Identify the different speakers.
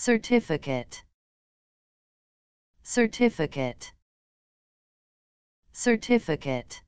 Speaker 1: certificate. Certificate. Certificate.